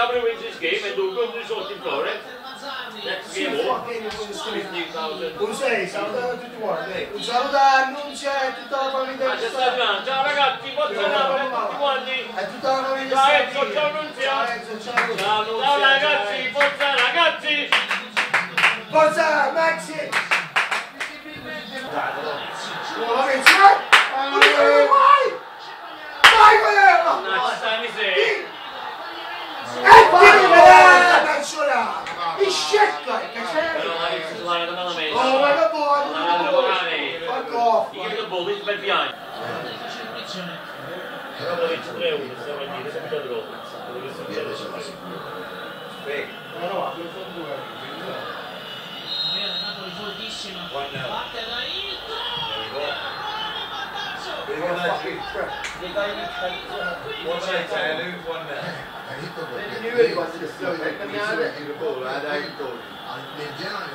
Napoli wins this game and do good result in Florence. Next game over. 15,000. Un 6, saluta tutti quanti. Un saluto a Annuncia e tutta la famiglia Ah. Ciao ragazzi, forza Napoli a tutti quanti. E tutta la famiglia Ciao Enzo, ciao Nunzia. Ciao ragazzi, forza ragazzi. Forza Maxi! Buona Vince! Non fai mai! Non ci stai miseria. E ti vedete, pensionato! Mi scecca, che Però c'è? la Rizzi sull'area da mano meglio. Oh, ma che buono! Non è giocare. Fuck off! Give the ball, it's bad behind. Però Rizzi 3-1, stiamo a dire, sempre da troppo. Quello che succede c'è mai. No, no, io sono due. Napoli fortissima. Parte da Hai detto perché quando ti stai camminare il volo, hai detto al del genere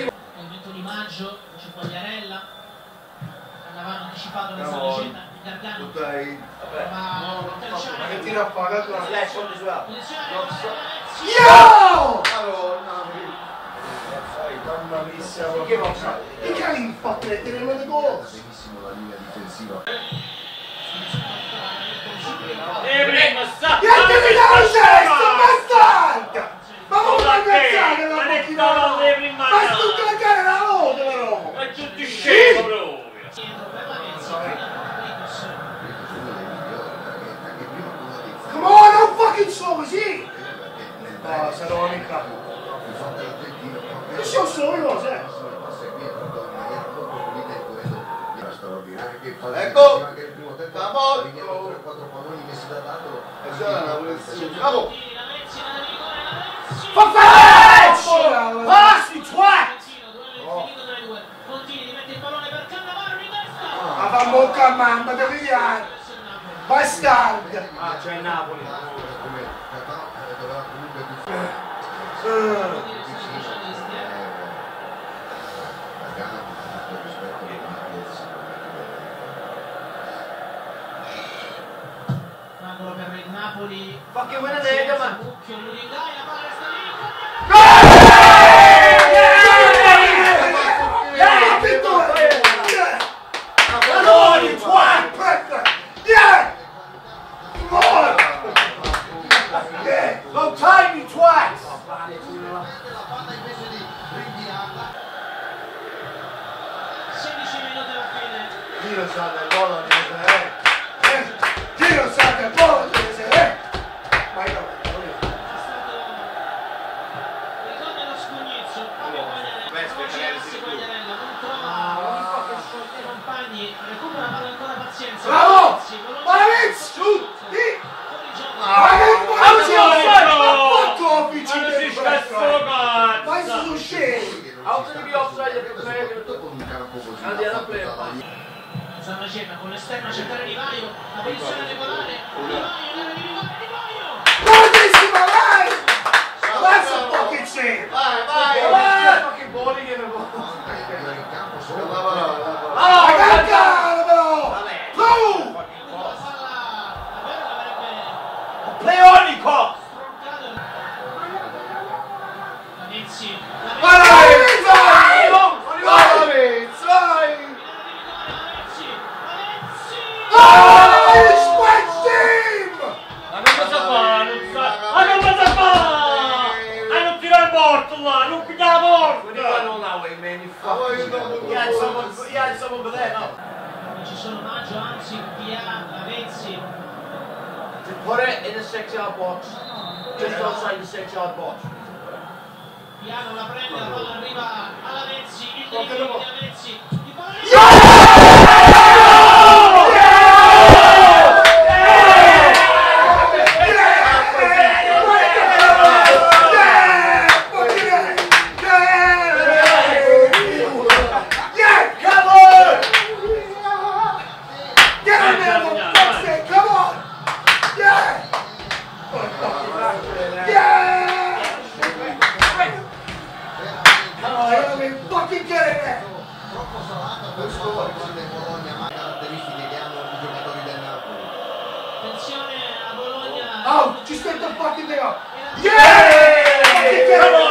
Il 21 di maggio c'è Quagliarella. Andavano anticipato questa vicenda. Il Gargano Dai, prova a Ma che calciare. tira appagato la... Posizione Yo! Madonna, Mamma mia. Che non? E che hai fatto le tiri di gol? benissimo la linea difensiva. E prima, sta! Niente di dare gesto, bastarda! Ma mi che? pensate la macchina! Ma tutta la gara la volta però! Ma tutti scemo proprio! Come on, non fucking so così! Ah, in capo. Che sono solo io, sai? Ecco. Eh, Bravo! Fa fare! Passi, twat! Continui, mette il pallone per Cannavaro in testa. Ma fa bocca a mamma, devi vedere! Bastardo! Ah, c'è Napoli! On! Yeah! Don't time you twat! 16 minuti alla fine. Dio sa del volo di eh! Volo di essere, eh! Ma io non pazienza. Bravo! Di! Fuorigioco. Ma che Ma però! quanto Ma vicino non di si questo, scazzo eh? Ma cazzo! sono scemi! Usano la cerca con l'esterno a cercare Di Maio. La posizione là, non piglia la morto! Non ci sono Maggio, anzi, Pia, Lavezzi. Put it in the six yard box. Just outside the six yard box. Piano la prende, la palla arriva a Lavezzi. Il dribbling di Lavezzi. Fucking get it there! Troppo salata questo riguarda il Bologna, ma caratteristiche che hanno i giocatori del Napoli. Attenzione a Bologna. Out! Just get the fucking thing up. Yeah! Fucking